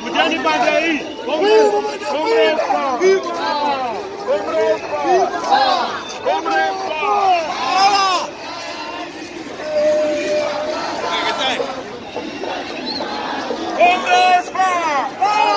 Mudando de padre aí. Vamos Vamos Vamos Vamos Congresso. Congresso. Congresso.